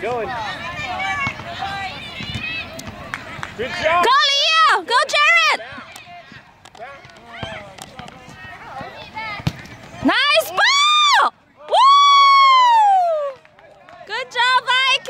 Going. Good job. Go, Leo. Go, Jared. Nice ball. Woo! Good job, Mike.